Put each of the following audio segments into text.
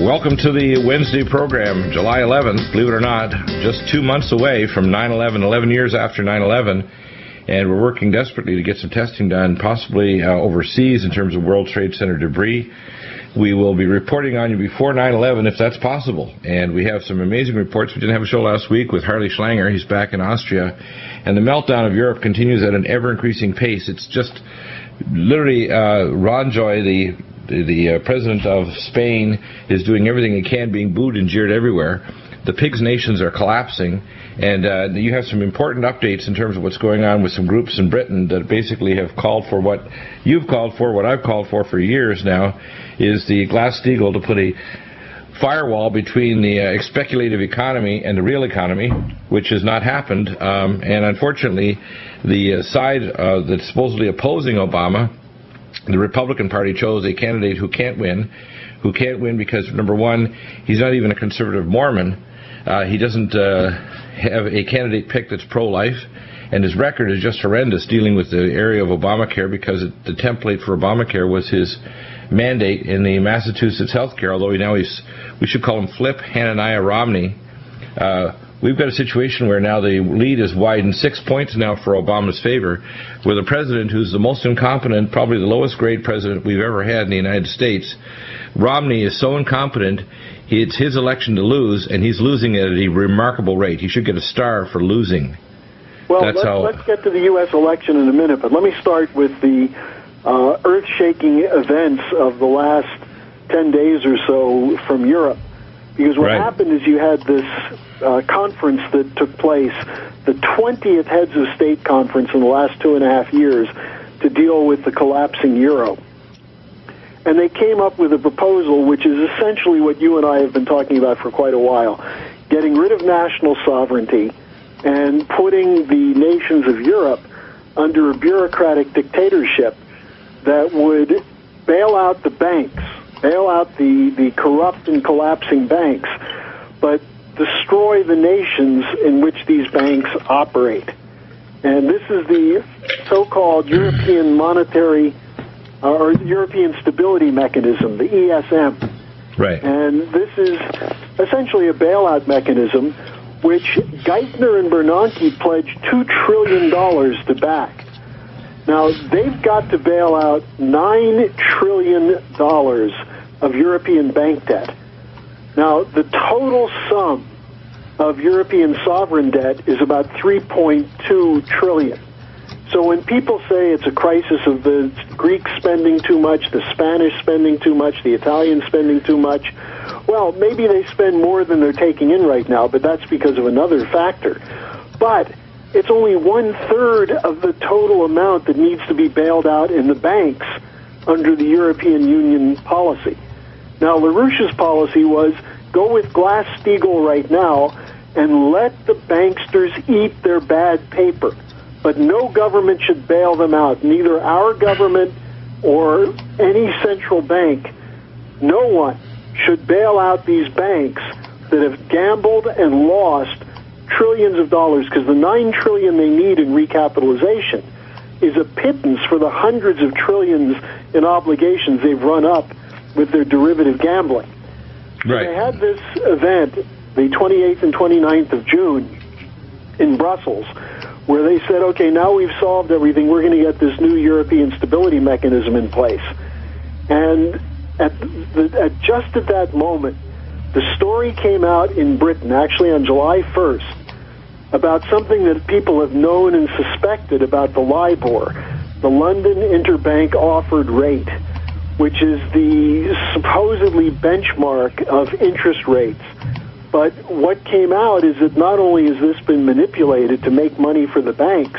Welcome to the Wednesday program, July 11th. Believe it or not, just two months away from 9 11, 11 years after 9 11. And we're working desperately to get some testing done, possibly uh, overseas in terms of World Trade Center debris. We will be reporting on you before 9 11 if that's possible. And we have some amazing reports. We didn't have a show last week with Harley Schlanger. He's back in Austria. And the meltdown of Europe continues at an ever increasing pace. It's just literally uh, Rajoy, the the, uh, president of Spain, is doing everything he can, being booed and jeered everywhere. The pigs nations are collapsing, and uh, you have some important updates in terms of what's going on with some groups in Britain that basically have called for what you've called for, what I've called for for years now, is the Glass-Steagall to put a firewall between the uh, speculative economy and the real economy, which has not happened. Um, and unfortunately, the uh, side uh, that's supposedly opposing Obama, the Republican Party, chose a candidate who can't win, who can't win because, number one, he's not even a conservative Mormon. Uh, he doesn't uh, have a candidate pick that's pro-life and his record is just horrendous dealing with the area of Obamacare because it, the template for Obamacare was his mandate in the Massachusetts health care, although he now he's, we should call him Flip Hananiah Romney. Uh, we've got a situation where now the lead is widened six points now for Obama's favor, with a president who's the most incompetent, probably the lowest grade president we've ever had in the United States. Romney is so incompetent, it's his election to lose, and he's losing at a remarkable rate. He should get a star for losing. Well, let's, let's get to the U.S. election in a minute, but let me start with the uh, earth-shaking events of the last 10 days or so from Europe. Because what right. happened is you had this uh, conference that took place, the 20th Heads of State conference in the last two and a half years to deal with the collapsing euro. And they came up with a proposal which is essentially what you and I have been talking about for quite a while getting rid of national sovereignty and putting the nations of Europe under a bureaucratic dictatorship that would bail out the banks, bail out the, the corrupt and collapsing banks, but destroy the nations in which these banks operate. And this is the so-called European Monetary uh, or European Stability Mechanism, the ESM. Right. And this is essentially a bailout mechanism which Geithner and Bernanke pledged $2 trillion to back. Now, they've got to bail out $9 trillion of European bank debt. Now, the total sum of European sovereign debt is about 3.2 trillion. So when people say it's a crisis of the Greeks spending too much, the Spanish spending too much, the Italians spending too much, well, maybe they spend more than they're taking in right now, but that's because of another factor. But it's only one third of the total amount that needs to be bailed out in the banks under the European Union policy. Now, LaRouche's policy was go with Glass-Steagall right now and let the banksters eat their bad paper. But no government should bail them out, neither our government or any central bank. No one should bail out these banks that have gambled and lost trillions of dollars because the 9 trillion they need in recapitalization is a pittance for the hundreds of trillions in obligations they've run up with their derivative gambling. Right. they had this event the 28th and 29th of June in Brussels where they said, okay, now we've solved everything. We're going to get this new European stability mechanism in place. And at, the, at just at that moment, the story came out in Britain, actually on July 1st, about something that people have known and suspected about the LIBOR, the London Interbank Offered Rate, which is the supposedly benchmark of interest rates. But what came out is that not only has this been manipulated to make money for the banks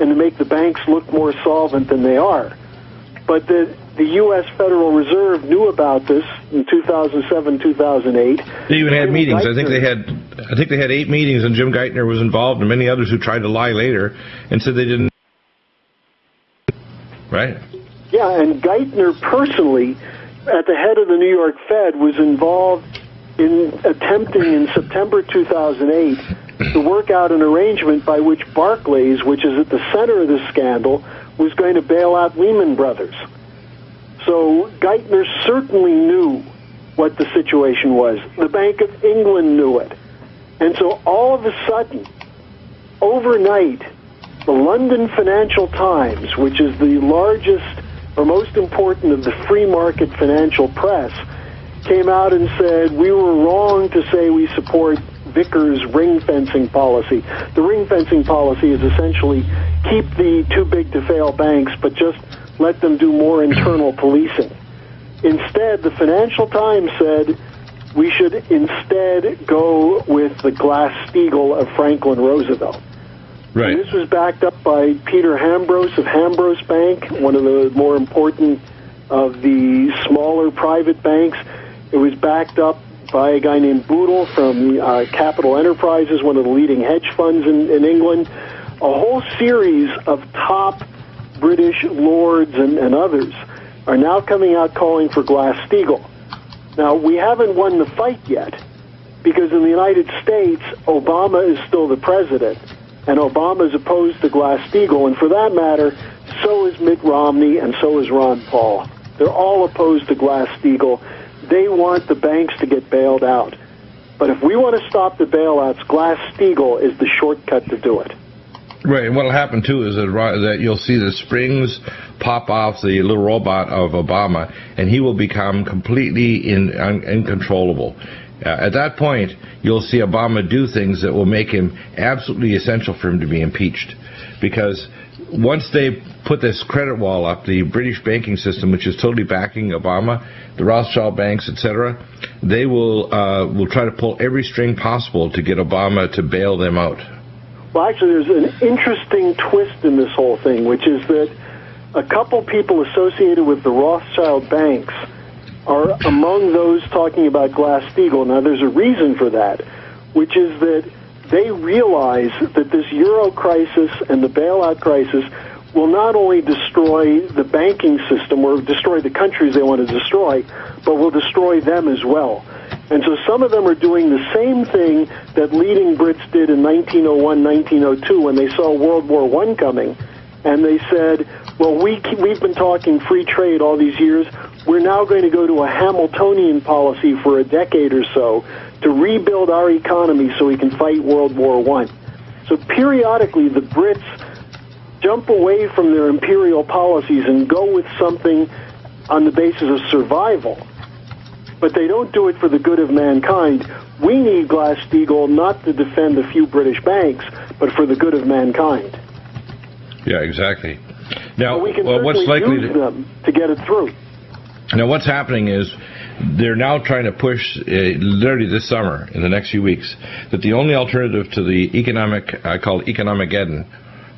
and to make the banks look more solvent than they are, but that the U.S. Federal Reserve knew about this in 2007, 2008. They even had meetings. Geithner, I think they had, I think they had eight meetings, and Jim Geithner was involved, and many others who tried to lie later and said they didn't. Right. Yeah, and Geithner personally, at the head of the New York Fed, was involved in attempting in September 2008 to work out an arrangement by which Barclays, which is at the center of this scandal, was going to bail out Lehman Brothers. So Geithner certainly knew what the situation was. The Bank of England knew it. And so all of a sudden, overnight, the London Financial Times, which is the largest or most important of the free market financial press, came out and said we were wrong to say we support Vickers' ring fencing policy. The ring fencing policy is essentially keep the too big to fail banks, but just let them do more internal policing. Instead, the Financial Times said we should instead go with the Glass-Steagall of Franklin Roosevelt. Right. This was backed up by Peter Hambros of Hambros Bank, one of the more important of the smaller private banks. It was backed up by a guy named Boodle from uh, Capital Enterprises, one of the leading hedge funds in, in England. A whole series of top British lords and, and others are now coming out calling for Glass-Steagall. Now, we haven't won the fight yet because in the United States, Obama is still the president, and Obama is opposed to Glass-Steagall, and for that matter, so is Mitt Romney and so is Ron Paul. They're all opposed to Glass-Steagall. They want the banks to get bailed out. But if we want to stop the bailouts, Glass-Steagall is the shortcut to do it. Right, and what'll happen too is that, that you'll see the springs pop off the little robot of Obama, and he will become completely in, un, uncontrollable. Uh, at that point, you'll see Obama do things that will make him absolutely essential for him to be impeached, because once they put this credit wall up, the British banking system, which is totally backing Obama, the Rothschild banks, etc., they will uh, will try to pull every string possible to get Obama to bail them out. Well, actually, there's an interesting twist in this whole thing, which is that a couple people associated with the Rothschild banks are among those talking about Glass-Steagall. Now, there's a reason for that, which is that they realize that this euro crisis and the bailout crisis will not only destroy the banking system or destroy the countries they want to destroy, but will destroy them as well. And so some of them are doing the same thing that leading Brits did in 1901, 1902 when they saw World War I coming. And they said, well, we, we've been talking free trade all these years. We're now going to go to a Hamiltonian policy for a decade or so to rebuild our economy so we can fight World War I. So periodically, the Brits jump away from their imperial policies and go with something on the basis of survival but they don't do it for the good of mankind. We need Glass-Steagall not to defend a few British banks, but for the good of mankind. Yeah, exactly. Now, we can well, what's likely use to, them to get it through? Now, what's happening is they're now trying to push, uh, literally this summer, in the next few weeks, that the only alternative to the economic, I call economic Eden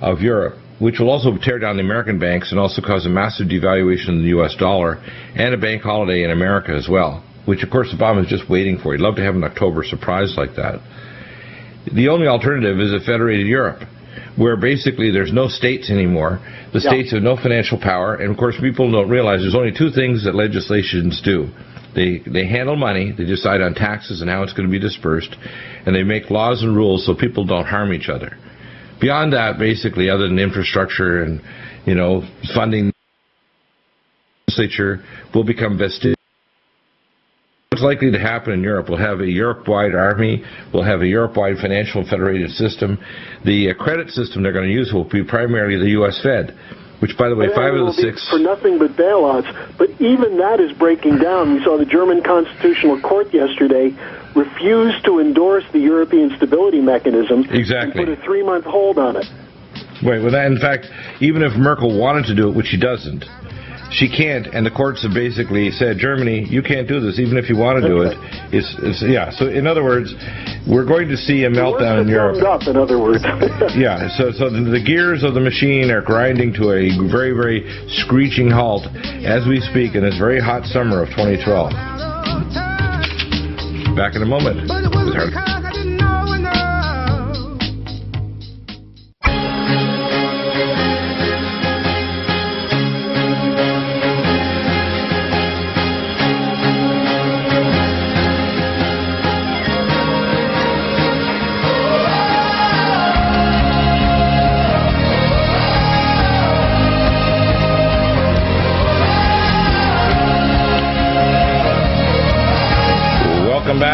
of Europe, which will also tear down the American banks and also cause a massive devaluation of the U.S. dollar and a bank holiday in America as well which of course Obama is just waiting for. He'd love to have an October surprise like that. The only alternative is a federated Europe, where basically there's no states anymore. The yeah. states have no financial power, and of course people don't realize there's only two things that legislations do. They they handle money, they decide on taxes and how it's going to be dispersed, and they make laws and rules so people don't harm each other. Beyond that, basically, other than infrastructure and you know funding, legislature will become vested What's likely to happen in Europe? We'll have a Europe-wide army. We'll have a Europe-wide financial federated system. The uh, credit system they're going to use will be primarily the U.S. Fed, which, by the way, five of the six for nothing but bailouts. But even that is breaking down. We saw the German Constitutional Court yesterday refuse to endorse the European Stability Mechanism exactly. and put a three-month hold on it. Right. Well, that, in fact, even if Merkel wanted to do it, which she doesn't, she can't, and the courts have basically said, Germany, you can't do this, even if you want to do it. It's, it's yeah. So in other words, we're going to see a meltdown in Europe. Up, in other words. yeah. So so the, the gears of the machine are grinding to a very very screeching halt as we speak in this very hot summer of 2012. Back in a moment.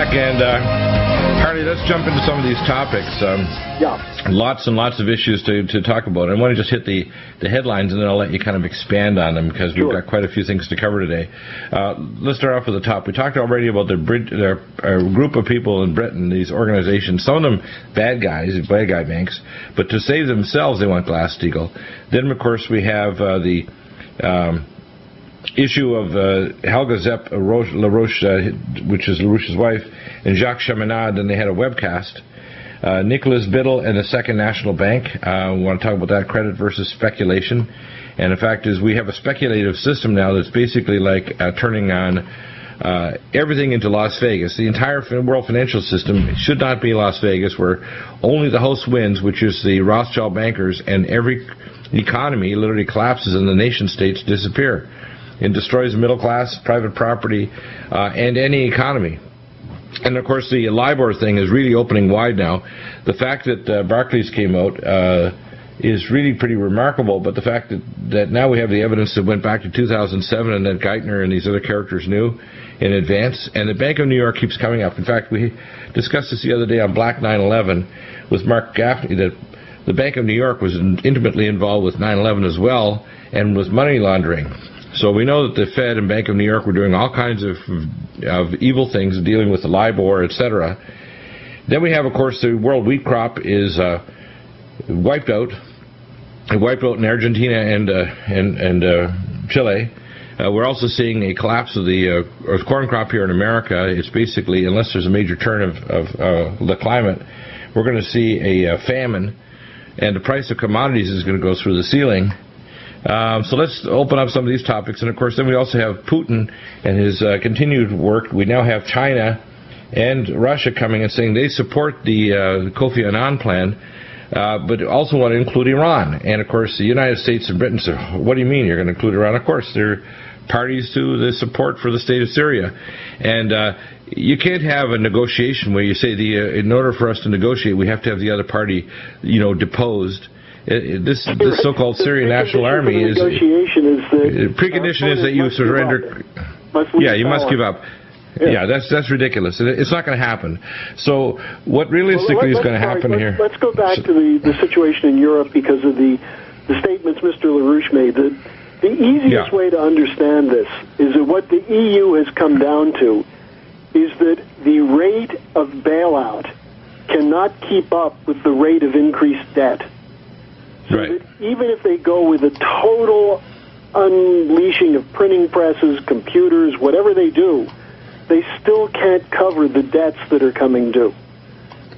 Back. And uh, Harley, let's jump into some of these topics. Um, yeah. Lots and lots of issues to, to talk about. I want to just hit the, the headlines and then I'll let you kind of expand on them because we've got quite a few things to cover today. Uh, let's start off with the top. We talked already about the there a group of people in Britain, these organizations, some of them bad guys, bad guy banks, but to save themselves, they want Glass-Steagall. Then, of course, we have uh, the um, issue of uh, Helga Zepp LaRouche, uh, which is LaRouche's wife, and Jacques Cheminade, and they had a webcast. Uh, Nicholas Biddle and the Second National Bank. Uh, we want to talk about that credit versus speculation. And the fact is, we have a speculative system now that's basically like uh, turning on uh, everything into Las Vegas. The entire world financial system should not be Las Vegas, where only the host wins, which is the Rothschild bankers, and every economy literally collapses and the nation states disappear. It destroys middle class, private property, uh, and any economy. And of course, the LIBOR thing is really opening wide now. The fact that uh, Barclays came out uh, is really pretty remarkable, but the fact that, that now we have the evidence that went back to 2007 and that Geithner and these other characters knew in advance, and the Bank of New York keeps coming up. In fact, we discussed this the other day on Black 9/11 with Mark Gaffney that the Bank of New York was intimately involved with 9/11 as well and was money laundering. So we know that the Fed and Bank of New York were doing all kinds of, of evil things, dealing with the LIBOR, etc. Then we have, of course, the world wheat crop is uh, wiped out. It wiped out in Argentina and uh, and and uh, Chile. Uh, we're also seeing a collapse of the uh, corn crop here in America. It's basically, unless there's a major turn of, of uh, the climate, we're going to see a famine, and the price of commodities is going to go through the ceiling. Um, so let's open up some of these topics. And of course, then we also have Putin and his uh, continued work. We now have China and Russia coming and saying they support the uh, Kofi Annan plan, uh, but also want to include Iran. And of course, the United States and Britain say, "What do you mean you're going to include Iran?" Of course, they're parties to the support for the state of Syria, and uh, you can't have a negotiation where you say the uh, in order for us to negotiate, we have to have the other party, you know, deposed it, this this so-called Syrian National Army is negotiation is the precondition is that you surrender. Yeah, you must give up. Yeah. yeah, that's that's ridiculous. It's not going to happen. So, what realistically well, is going to happen let's, here? Let's go back so, to the, the situation in Europe because of the the statements Mr. LaRouche made. The, the easiest yeah. way to understand this is that what the EU has come down to is that the rate of bailout cannot keep up with the rate of increased debt. So right. even if they go with a total unleashing of printing presses, computers, whatever they do, they still can't cover the debts that are coming due.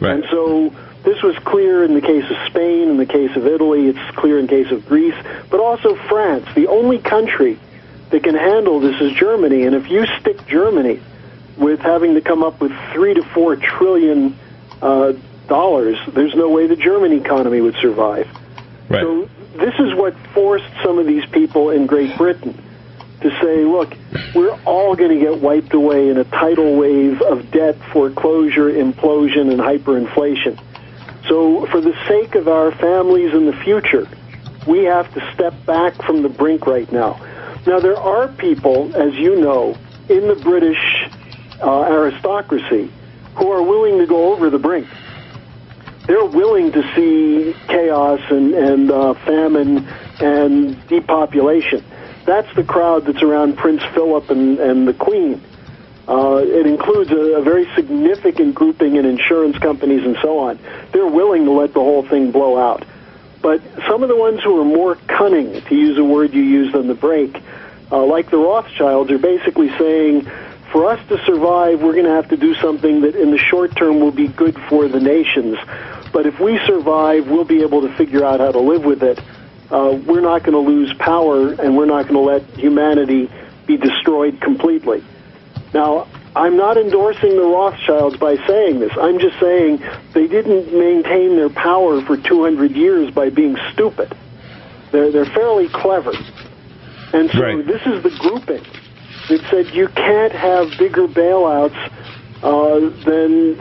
Right. And so this was clear in the case of Spain, in the case of Italy, it's clear in the case of Greece, but also France. The only country that can handle this is Germany. And if you stick Germany with having to come up with three to four trillion uh, dollars, there's no way the German economy would survive. Right. So this is what forced some of these people in Great Britain to say, look, we're all going to get wiped away in a tidal wave of debt, foreclosure, implosion, and hyperinflation. So, for the sake of our families in the future, we have to step back from the brink right now. Now, there are people, as you know, in the British uh, aristocracy who are willing to go over the brink they're willing to see chaos and, and uh, famine and depopulation. That's the crowd that's around Prince Philip and, and the Queen. Uh, it includes a, a very significant grouping in insurance companies and so on. They're willing to let the whole thing blow out. But some of the ones who are more cunning, to use a word you used on the break, uh, like the Rothschilds, are basically saying, for us to survive, we're going to have to do something that in the short term will be good for the nations. But if we survive, we'll be able to figure out how to live with it. Uh, we're not going to lose power, and we're not going to let humanity be destroyed completely. Now, I'm not endorsing the Rothschilds by saying this. I'm just saying they didn't maintain their power for 200 years by being stupid. They're, they're fairly clever. And so right. this is the grouping that said you can't have bigger bailouts uh, than,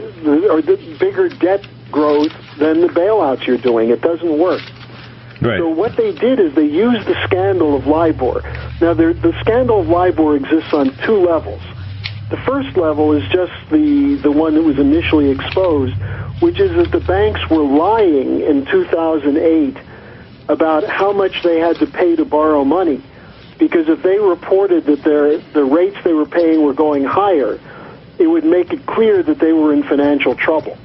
or the bigger debt growth than the bailouts you're doing. It doesn't work. Right. So what they did is they used the scandal of LIBOR. Now, the scandal of LIBOR exists on two levels. The first level is just the, the one that was initially exposed, which is that the banks were lying in 2008 about how much they had to pay to borrow money. Because if they reported that their, the rates they were paying were going higher, it would make it clear that they were in financial trouble.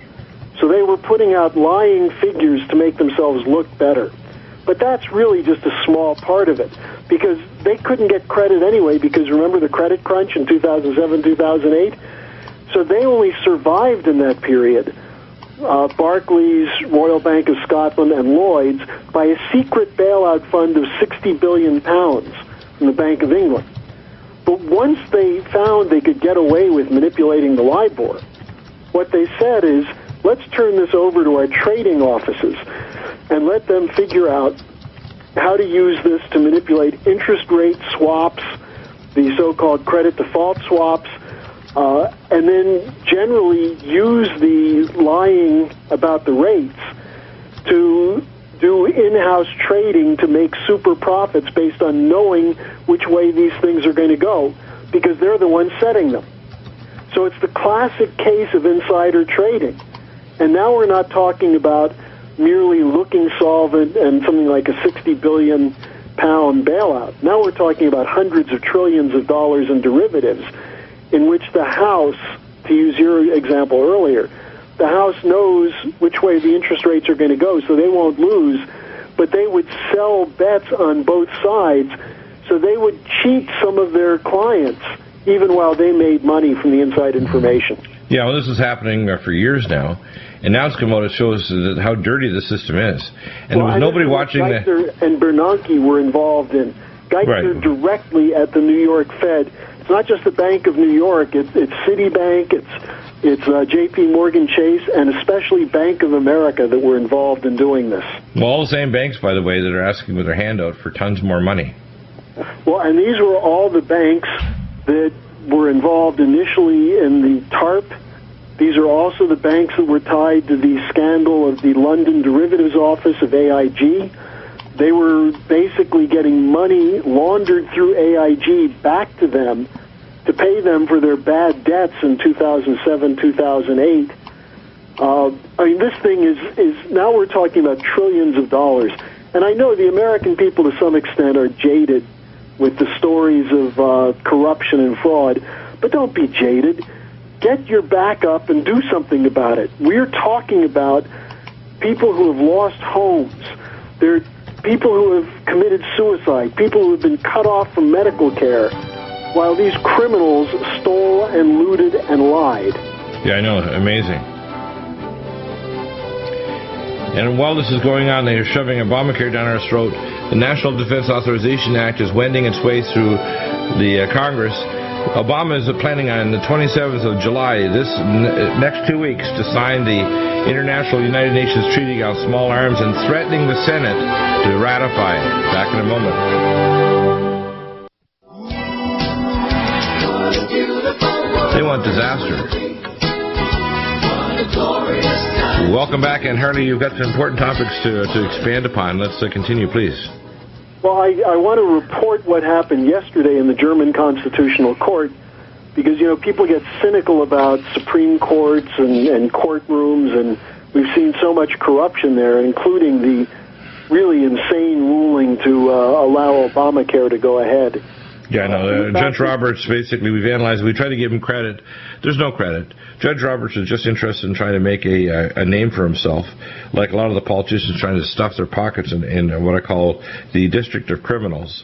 So they were putting out lying figures to make themselves look better. But that's really just a small part of it because they couldn't get credit anyway because remember the credit crunch in 2007, 2008? So they only survived in that period. Uh, Barclays, Royal Bank of Scotland, and Lloyd's by a secret bailout fund of 60 billion pounds from the Bank of England. But once they found they could get away with manipulating the LIBOR, what they said is, let's turn this over to our trading offices and let them figure out how to use this to manipulate interest rate swaps, the so-called credit default swaps, uh, and then generally use the lying about the rates to do in-house trading to make super profits based on knowing which way these things are going to go because they're the ones setting them. So it's the classic case of insider trading. And now we're not talking about merely looking solvent and something like a 60 billion pound bailout. Now we're talking about hundreds of trillions of dollars in derivatives in which the House, to use your example earlier, the House knows which way the interest rates are going to go, so they won't lose, but they would sell bets on both sides, so they would cheat some of their clients even while they made money from the inside information. Yeah, well, this is happening uh, for years now, and now it's come out. It shows how dirty the system is, and well, there was nobody watching. Geithner and Bernanke were involved in. Geithner right. directly at the New York Fed. It's not just the Bank of New York. It's, it's Citibank. It's it's uh, J.P. Morgan Chase and especially Bank of America that were involved in doing this. Well, all the same banks, by the way, that are asking with their hand out for tons more money. Well, and these were all the banks that were involved initially in the TARP. These are also the banks that were tied to the scandal of the London derivatives office of AIG. They were basically getting money laundered through AIG back to them to pay them for their bad debts in 2007, 2008. Uh, I mean, this thing is, is now we're talking about trillions of dollars. And I know the American people to some extent are jaded with the stories of uh, corruption and fraud. But don't be jaded. Get your back up and do something about it. We're talking about people who have lost homes. They're people who have committed suicide, people who have been cut off from medical care, while these criminals stole and looted and lied. Yeah, I know. Amazing. And while this is going on, they're shoving Obamacare down our throat. The National Defense Authorization Act is wending its way through the uh, Congress. Obama is planning on the 27th of July, this next two weeks, to sign the International United Nations Treaty on Small Arms and threatening the Senate to ratify it. Back in a moment. They want disaster. Welcome back, and Harley, you've got some important topics to, to expand upon. Let's uh, continue, please. Well, I, I want to report what happened yesterday in the German Constitutional Court because, you know, people get cynical about Supreme Courts and, and courtrooms, and we've seen so much corruption there, including the really insane ruling to uh, allow Obamacare to go ahead. Yeah, I know. Uh, Judge Roberts, basically, we've analyzed. We try to give him credit. There's no credit. Judge Roberts is just interested in trying to make a, a, name for himself, like a lot of the politicians trying to stuff their pockets in, in what I call the district of criminals.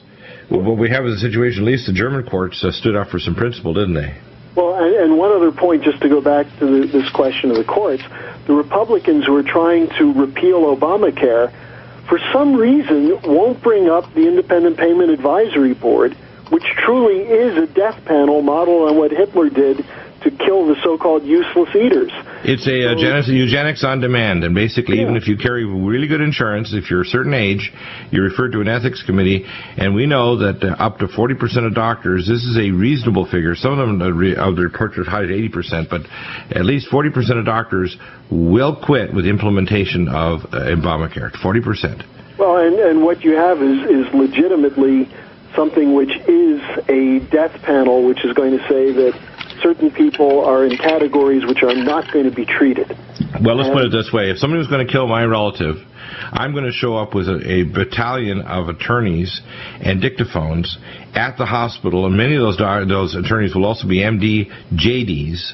What we have is a situation, at least the German courts uh, stood up for some principle, didn't they? Well, and, and one other point, just to go back to the, this question of the courts, the Republicans who are trying to repeal Obamacare, for some reason, won't bring up the Independent Payment Advisory Board which truly is a death panel model on what Hitler did to kill the so-called useless eaters. It's a uh, eugenics on demand, and basically, yeah. even if you carry really good insurance, if you're a certain age, you're referred to an ethics committee, and we know that uh, up to 40% of doctors, this is a reasonable figure. Some of them uh, re- of the reports are high at 80%, but at least 40% of doctors will quit with implementation of uh, Obamacare. 40%. Well, and, and what you have is, is legitimately something which is a death panel, which is going to say that certain people are in categories which are not going to be treated. Well, let's and, put it this way: if somebody was going to kill my relative, I'm going to show up with a, a, battalion of attorneys and dictaphones at the hospital, and many of those those attorneys will also be MD JDs.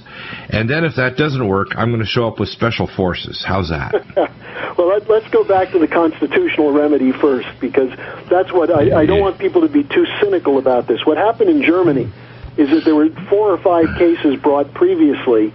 And then, if that doesn't work, I'm going to show up with special forces. How's that? well, let, us go back to the constitutional remedy first, because that's what I, I don't want people to be too cynical about this. What happened in Germany is that there were four or five cases brought previously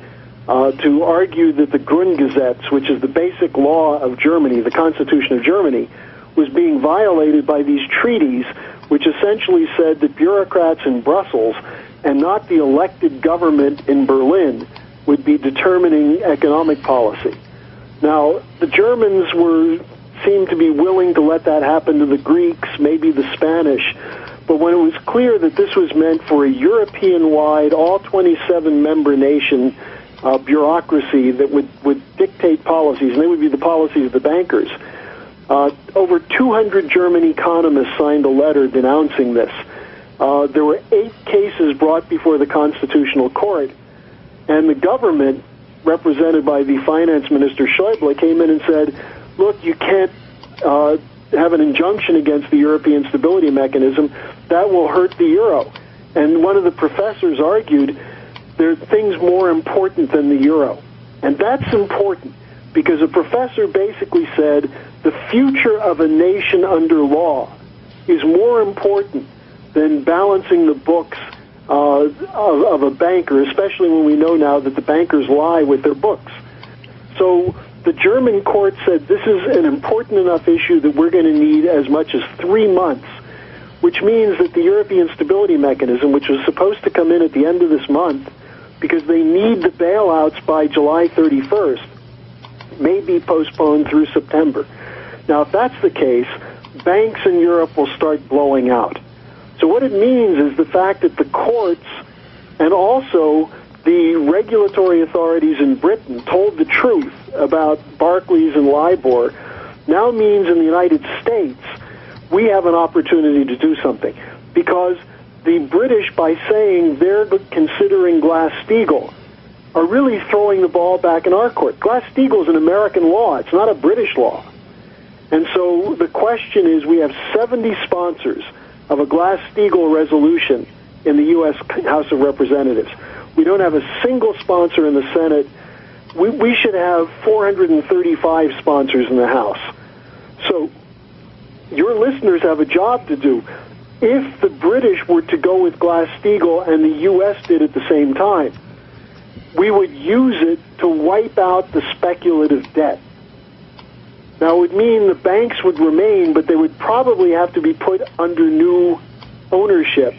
uh, to argue that the Grundgesetz, which is the basic law of Germany, the Constitution of Germany, was being violated by these treaties, which essentially said that bureaucrats in Brussels and not the elected government in Berlin would be determining economic policy. Now, the Germans were seemed to be willing to let that happen to the Greeks, maybe the Spanish, but when it was clear that this was meant for a European-wide, all 27 member nation uh, bureaucracy that would, would dictate policies, and they would be the policies of the bankers. Uh, over 200 German economists signed a letter denouncing this. Uh, there were eight cases brought before the Constitutional Court, and the government, represented by the finance minister Schäuble, came in and said, look, you can't uh, have an injunction against the European Stability Mechanism. That will hurt the euro. And one of the professors argued there are things more important than the euro. And that's important because a professor basically said the future of a nation under law is more important than balancing the books uh, of, of a banker, especially when we know now that the bankers lie with their books. So the German court said this is an important enough issue that we're going to need as much as three months, which means that the European Stability Mechanism, which was supposed to come in at the end of this month, because they need the bailouts by July 31st, may be postponed through September. Now, if that's the case, banks in Europe will start blowing out. So what it means is the fact that the courts and also the regulatory authorities in Britain told the truth about Barclays and LIBOR now means in the United States we have an opportunity to do something because the British, by saying they're considering Glass-Steagall, are really throwing the ball back in our court. Glass-Steagall is an American law. It's not a British law. And so the question is we have 70 sponsors of a Glass-Steagall resolution in the U.S. House of Representatives. We don't have a single sponsor in the Senate. We, we should have 435 sponsors in the House. So your listeners have a job to do if the British were to go with Glass-Steagall and the U.S. did at the same time, we would use it to wipe out the speculative debt. Now, it would mean the banks would remain, but they would probably have to be put under new ownership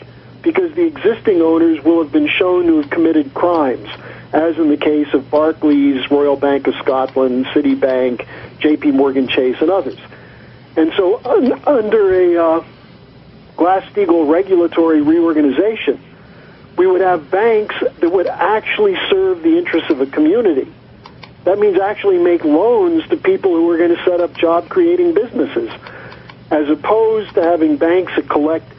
because the existing owners will have been shown to have committed crimes, as in the case of Barclays, Royal Bank of Scotland, Citibank, J.P. Morgan Chase, and others. And so, un- under a uh, Glass-Steagall regulatory reorganization, we would have banks that would actually serve the interests of a community. That means actually make loans to people who are going to set up job-creating businesses, as opposed to having banks that collect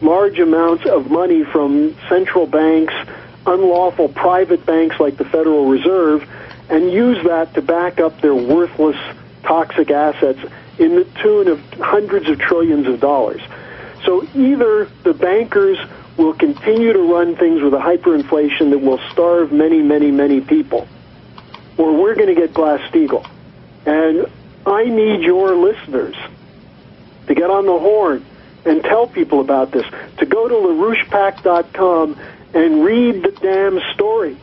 large amounts of money from central banks, unlawful private banks like the Federal Reserve, and use that to back up their worthless, toxic assets in the tune of hundreds of trillions of dollars. So either the bankers will continue to run things with a hyperinflation that will starve many, many, many people, or we're going to get Glass-Steagall. And I need your listeners to get on the horn and tell people about this, to go to LaRouchePAC.com and read the damn story.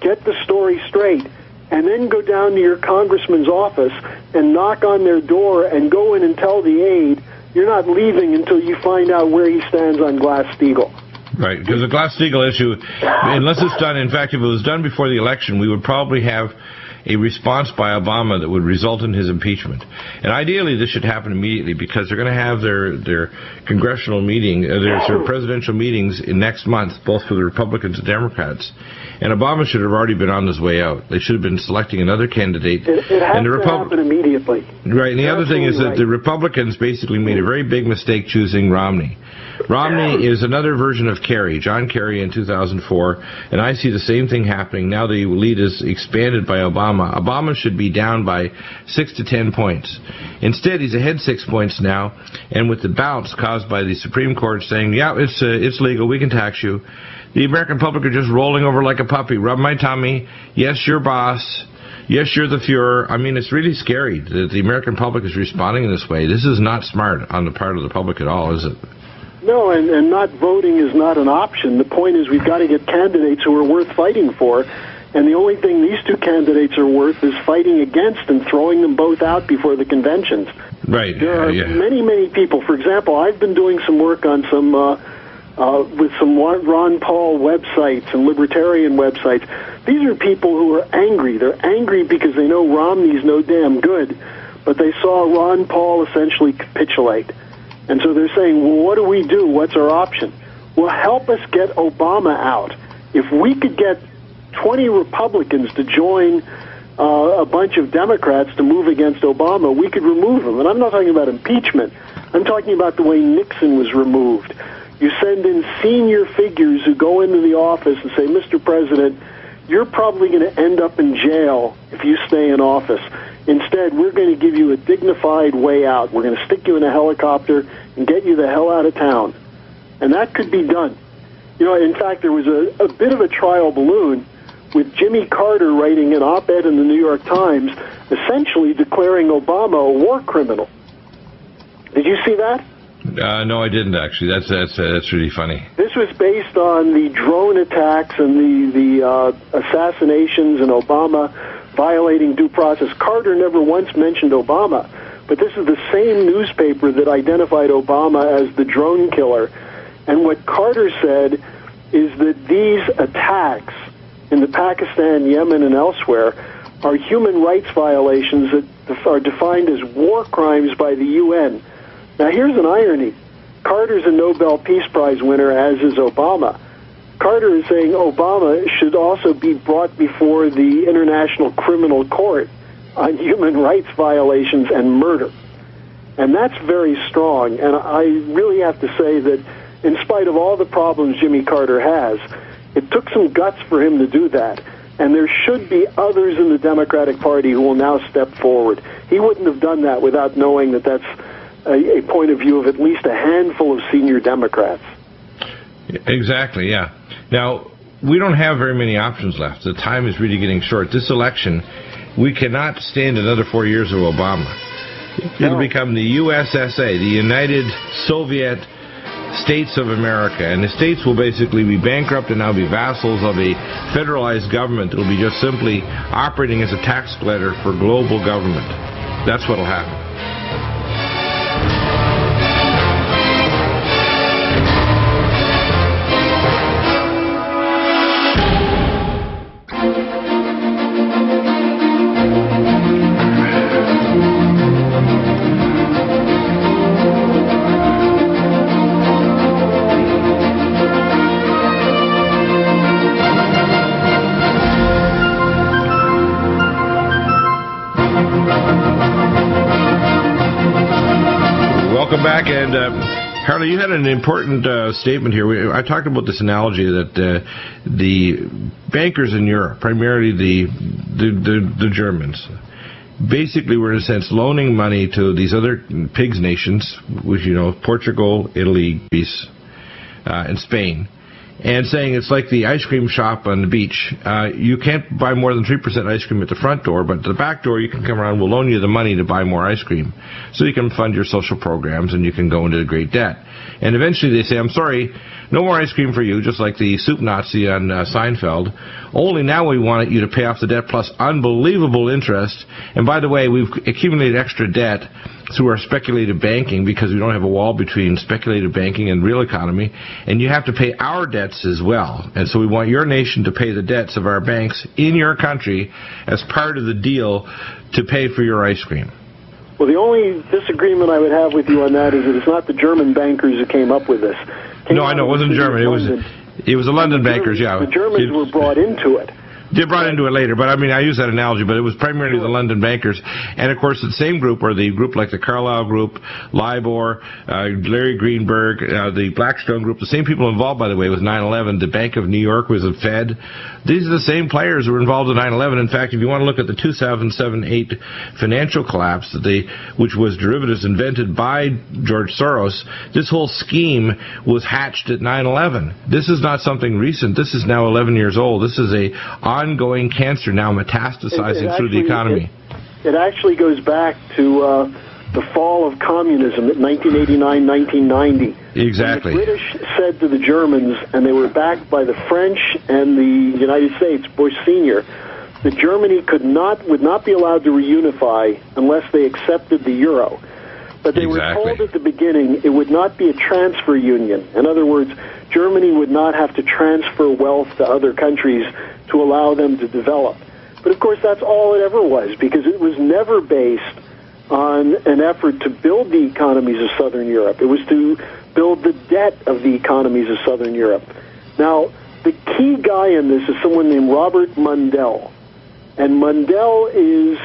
Get the story straight. And then go down to your congressman's office and knock on their door and go in and tell the aide you're not leaving until you find out where he stands on Glass-Steagall. Right, because the Glass-Steagall issue, unless it's done, in fact, if it was done before the election, we would probably have a response by Obama that would result in his impeachment. And ideally, this should happen immediately because they're going to have their their congressional meeting, uh, their, their presidential meetings in next month, both for the Republicans and Democrats. And Obama should have already been on his way out. They should have been selecting another candidate. It, it has and the to happen immediately. Right. And the You're other thing is that the. Republicans basically made a very big mistake choosing Romney. Romney is another version of Kerry, John Kerry in 2004, and I see the same thing happening now. The lead is expanded by Obama. Obama should be down by six to ten points. Instead, he's ahead six points now, and with the bounce caused by the Supreme Court saying, "Yeah, it's uh, it's legal, we can tax you," the American public are just rolling over like a puppy. Rub my tummy. Yes, your boss. Yes, you're the Fuhrer. I mean, it's really scary that the American public is responding in this way. This is not smart on the part of the public at all, is it? No, and, and not voting is not an option. The point is we've got to get candidates who are worth fighting for. And the only thing these two candidates are worth is fighting against and throwing them both out before the conventions. Right. There are yeah. many, many people. For example, I've been doing some work on some uh, uh, with some Ron Paul websites and libertarian websites. These are people who are angry. They're angry because they know Romney's no damn good, but they saw Ron Paul essentially capitulate. And so they're saying, well, what do we do? What's our option? Well, help us get Obama out. If we could get 20 Republicans to join uh, a bunch of Democrats to move against Obama, we could remove him. And I'm not talking about impeachment. I'm talking about the way Nixon was removed. You send in senior figures who go into the office and say, Mr. President, you're probably going to end up in jail if you stay in office. Instead, we're going to give you a dignified way out. We're going to stick you in a helicopter and get you the hell out of town. And that could be done. You know, in fact, there was a, a bit of a trial balloon with Jimmy Carter writing an op-ed in the New York Times, essentially declaring Obama a war criminal. Did you see that? Uh, no, I didn't actually. That's that's uh, that's really funny. This was based on the drone attacks and the the uh, assassinations and Obama violating due process. Carter never once mentioned Obama, but this is the same newspaper that identified Obama as the drone killer. And what Carter said is that these attacks in the Pakistan, Yemen, and elsewhere are human rights violations that are defined as war crimes by the UN. Now, here's an irony. Carter's a Nobel Peace Prize winner, as is Obama. Carter is saying Obama should also be brought before the International Criminal Court on human rights violations and murder. And that's very strong. And I really have to say that, in spite of all the problems Jimmy Carter has, it took some guts for him to do that. And there should be others in the Democratic Party who will now step forward. He wouldn't have done that without knowing that that's a, a point of view of at least a handful of senior Democrats. Exactly. Yeah. Now we don't have very many options left. The time is really getting short. This election, we cannot stand another four years of Obama. It'll become the USSA, the United Soviet States of America, and the states will basically be bankrupt and now be vassals of a federalized government. It'll be just simply operating as a tax collector for global government. That's what'll happen. And uh, Harley, you had an important uh, statement here. We, I talked about this analogy that uh, the bankers in Europe, primarily the, the the the Germans, basically were in a sense loaning money to these other pigs nations, which you know Portugal, Italy, Greece, uh, and Spain, and saying it's like the ice cream shop on the beach. Uh, you can't buy more than 3% ice cream at the front door, but at the back door you can come around, we'll loan you the money to buy more ice cream. So you can fund your social programs and you can go into great debt. And eventually they say, I'm sorry, no more ice cream for you, just like the soup Nazi on uh, Seinfeld. Only now we want you to pay off the debt plus unbelievable interest. And by the way, we've accumulated extra debt through our speculative banking because we don't have a wall between speculative banking and real economy, and you have to pay our debts as well. And so we want your nation to pay the debts of our banks in your country as part of the deal to pay for your ice cream. Well, the only disagreement I would have with you on that is that it's not the German bankers who came up with this. Came no, I know it wasn't German. It was it was the London the bankers. yeah, the Germans it, were brought into it. They brought into it later, but I mean, I use that analogy, but it was primarily the London bankers. And of course, the same group, or the group like the Carlyle Group, LIBOR, uh, Larry Greenberg, uh, the Blackstone Group, the same people involved, by the way, with 9-11, the Bank of New York was the Fed. These are the same players who were involved in 9-11. In fact, if you want to look at the 2007-8 financial collapse, the, which was derivatives invented by George Soros, this whole scheme was hatched at 9-11. This is not something recent. This is now 11 years old. This is a ongoing cancer now metastasizing it, it through the economy. It, it, actually goes back to uh, the fall of communism in 1989, 1990. Exactly. the British said to the Germans, and they were backed by the French and the United States, Bush Senior, that Germany could not would not be allowed to reunify unless they accepted the euro. But they exactly. were told at the beginning it would not be a transfer union. In other words, Germany would not have to transfer wealth to other countries to allow them to develop. But of course, that's all it ever was because it was never based on an effort to build the economies of Southern Europe. It was to build the debt of the economies of Southern Europe. Now, the key guy in this is someone named Robert Mundell. And Mundell is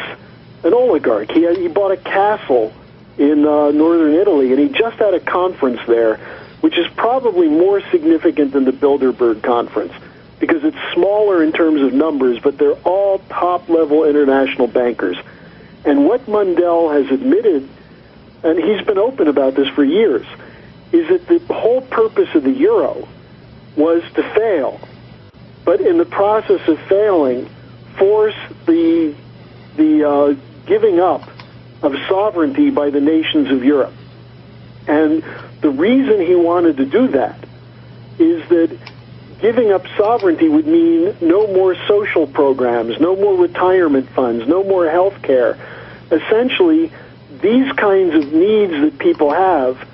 an oligarch. He, he bought a castle in uh, northern Italy, and he just had a conference there, which is probably more significant than the Bilderberg conference because it's smaller in terms of numbers, but they're all top level international bankers. And what Mundell has admitted, and he's been open about this for years, is that the whole purpose of the euro was to fail, but in the process of failing, force the the uh, giving up of sovereignty by the nations of Europe. And the reason he wanted to do that is that giving up sovereignty would mean no more social programs, no more retirement funds, no more health care. Essentially, these kinds of needs that people have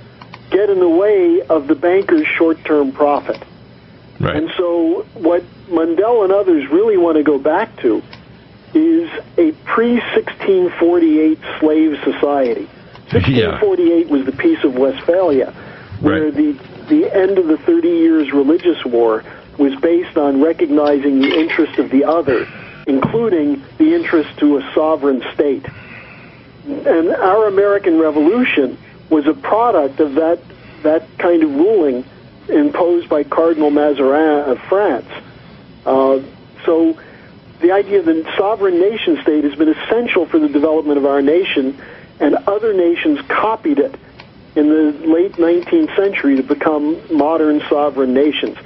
get in the way of the banker's short-term profit. Right. And so what Mundell and others really want to go back to is a pre-1648 slave society. 1648 yeah. was the Peace of Westphalia, where right. the the end of the Thirty Years' religious war was based on recognizing the interest of the other, including the interest to a sovereign state. And our American Revolution was a product of that, that kind of ruling imposed by Cardinal Mazarin of France. Uh, so the idea of the sovereign nation state has been essential for the development of our nation, and other nations copied it in the late 19th century to become modern sovereign nations.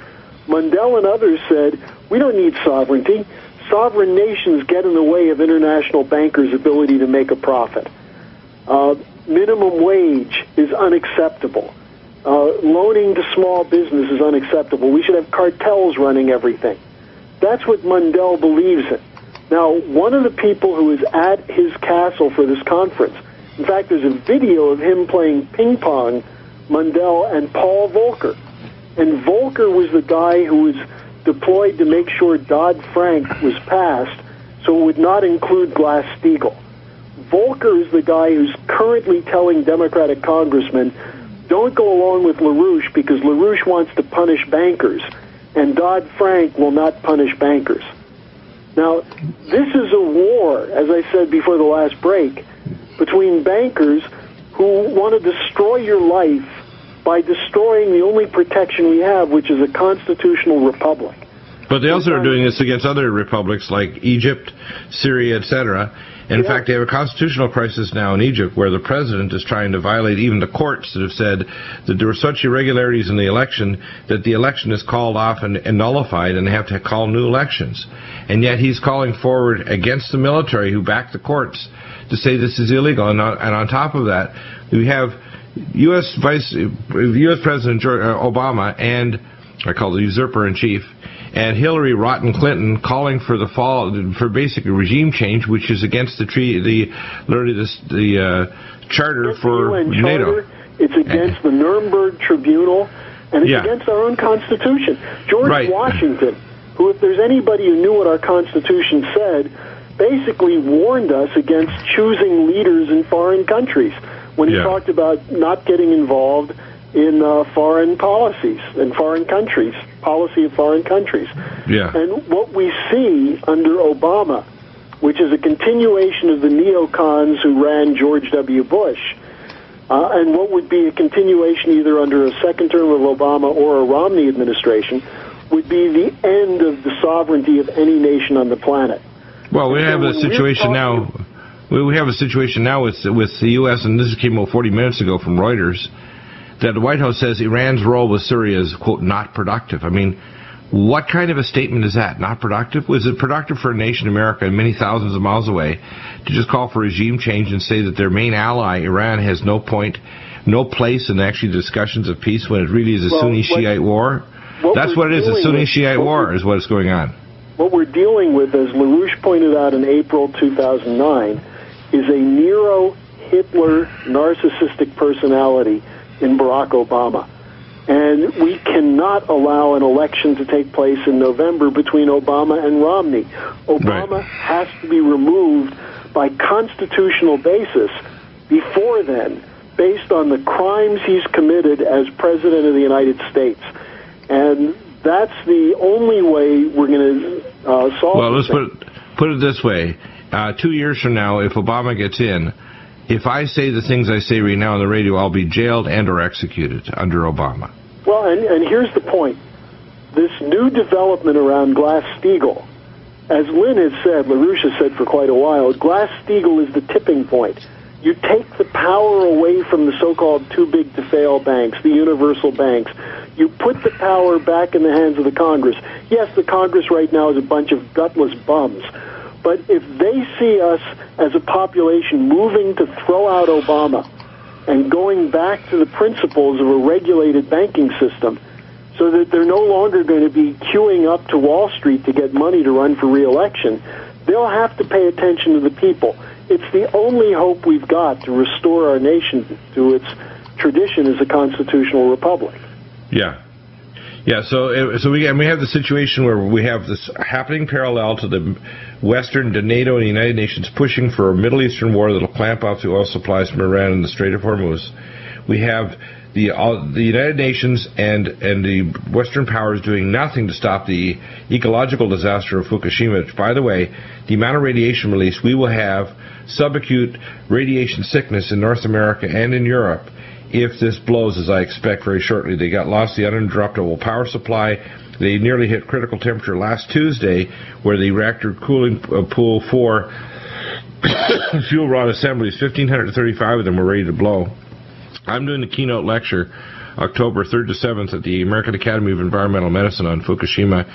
Mundell and others said, we don't need sovereignty. Sovereign nations get in the way of international bankers' ability to make a profit. Uh, minimum wage is unacceptable. Uh, loaning to small business is unacceptable. We should have cartels running everything. That's what Mundell believes in. Now, one of the people who was at his castle for this conference, in fact, there's a video of him playing ping pong, Mundell and Paul Volcker. And Volcker was the guy who was deployed to make sure Dodd Frank was passed so it would not include Glass Steagall. Volcker is the guy who's currently telling Democratic congressmen, don't go along with LaRouche because LaRouche wants to punish bankers, and Dodd Frank will not punish bankers. Now, this is a war, as I said before the last break, between bankers who want to destroy your life by destroying the only protection we have, which is a constitutional republic. But they also are doing this against other republics like Egypt, Syria, etc. In yeah. fact, they have a constitutional crisis now in Egypt where the president is trying to violate even the courts that have said that there were such irregularities in the election that the election is called off and, and nullified and they have to call new elections. And yet he's calling forward against the military who back the courts to say this is illegal. And on, and on top of that, we have U.S. Vice U.S. President uh, Obama and I call the usurper in chief and Hillary Rotten Clinton calling for the fall for basically regime change, which is against the treaty, the literally the, the uh, charter Against for UN NATO. Charter, it's against the Nuremberg Tribunal, and it's Yeah. against our own Constitution. George Right. Washington, who, if there's anybody who knew what our Constitution said, basically warned us against choosing leaders in foreign countries when he Yeah. talked about not getting involved in uh, foreign policies and foreign countries, policy of foreign countries. Yeah. And what we see under Obama, which is a continuation of the neocons who ran George W. Bush, uh, and what would be a continuation either under a second term of Obama or a Romney administration, would be the end of the sovereignty of any nation on the planet. Well, we So have a situation now. We we have a situation now with with the U.S. and this came out 40 minutes ago from Reuters that the White House says Iran's role with Syria is quote not productive. I mean, what kind of a statement is that? Not productive? Was it productive for a nation, America, many thousands of miles away, to just call for regime change and say that their main ally, Iran, has no point, no place in actually discussions of peace when it really is a Well, Sunni Shiite war? what That's what it is. A Sunni Shiite war is what's going on. What we're dealing with, as LaRouche pointed out in April 2009, is a Nero Hitler narcissistic personality in Barack Obama. And we cannot allow an election to take place in November between Obama and Romney. Obama Right. has to be removed by constitutional basis before then, based on the crimes he's committed as President of the United States. And that's the only way we're going to uh, solve Well, this let's thing. put it, put it this way: uh, two years from now, if Obama gets in, if I say the things I say right now on the radio, I'll be jailed and or executed under Obama. Well, and, and here's the point. This new development around Glass-Steagall, as Lynn has said, LaRouche has said for quite a while, Glass-Steagall is the tipping point. You take the power away from the so-called too-big-to-fail banks, the universal banks. You put the power back in the hands of the Congress. Yes, the Congress right now is a bunch of gutless bums. But if they see us as a population moving to throw out Obama, and going back to the principles of a regulated banking system so that they're no longer going to be queuing up to Wall Street to get money to run for reelection. They'll have to pay attention to the people. It's the only hope we've got to restore our nation to its tradition as a constitutional republic. Yeah. Yeah, so uh, so we and we have the situation where we have this happening parallel to the Western, to NATO and the United Nations pushing for a Middle Eastern war that'll clamp off the oil supplies from Iran and the Strait of Hormuz. We have the all, the United Nations and and the Western powers doing nothing to stop the ecological disaster of Fukushima. Which, by the way, the amount of radiation release we will have subacute radiation sickness in North America and in Europe if this blows as I expect very shortly. They got lost the uninterruptible power supply. They nearly hit critical temperature last Tuesday, where the reactor cooling uh, pool for fuel rod assemblies, 1,535 of them were ready to blow. I'm doing the keynote lecture October 3rd to 7th at the American Academy of Environmental Medicine on Fukushima,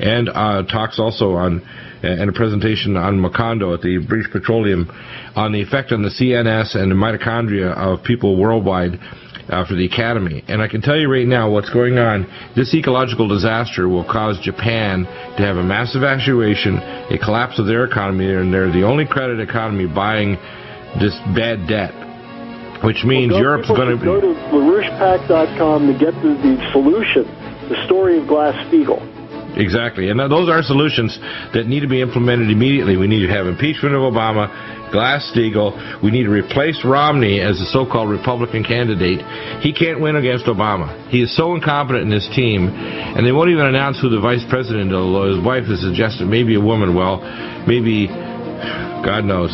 and uh, talks also on and a presentation on Macondo at the British Petroleum on the effect on the CNS and the mitochondria of people worldwide uh, for the Academy. And I can tell you right now what's going on. This ecological disaster will cause Japan to have a massive evacuation, a collapse of their economy, and they're the only credit economy buying this bad debt. Which means Well, Europe's going should go to LaRouchePAC.com to get the, the solution, the story of Glass-Steagall. Exactly. And those are solutions that need to be implemented immediately. We need to have impeachment of Obama, Glass-Steagall. We need to replace Romney as the so-called Republican candidate. He can't win against Obama. He is so incompetent in his team, and they won't even announce who the vice president, although his wife has suggested maybe a woman. Well, maybe, God knows.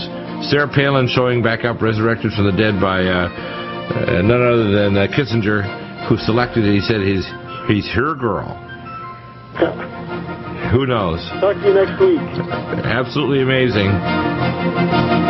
Sarah Palin showing back up, resurrected from the dead by uh, uh, none other than uh, Kissinger, who selected. He said he's, he's her girl. Who knows? Talk to you next week. Absolutely amazing.